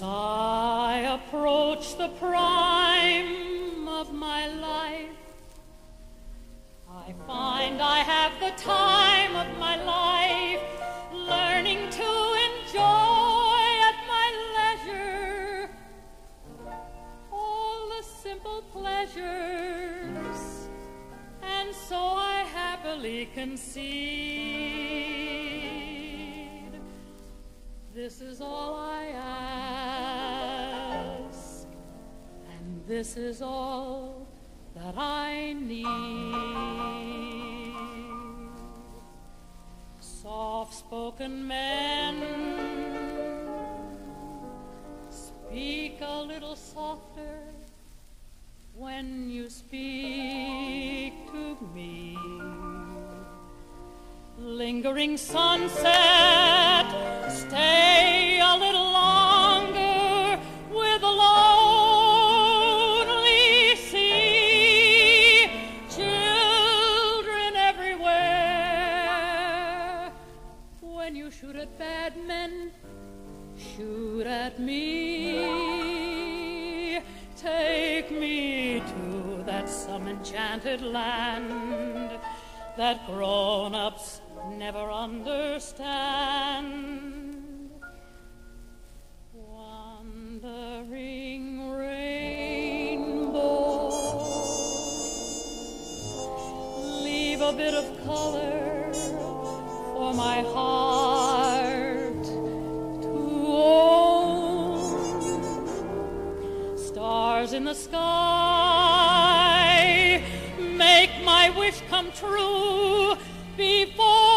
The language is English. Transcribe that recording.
I approach the prime of my life, I find I have the time of my life, learning to enjoy at my leisure all the simple pleasures, and so I happily concede. This is all I ask, this is all that I need. Soft spoken men speak a little softer when you speak to me. Lingering sunset, stay When you shoot at bad men, shoot at me. Take me to that some enchanted land that grown ups never understand. Wandering rainbow, leave a bit of color sky, make my wish come true before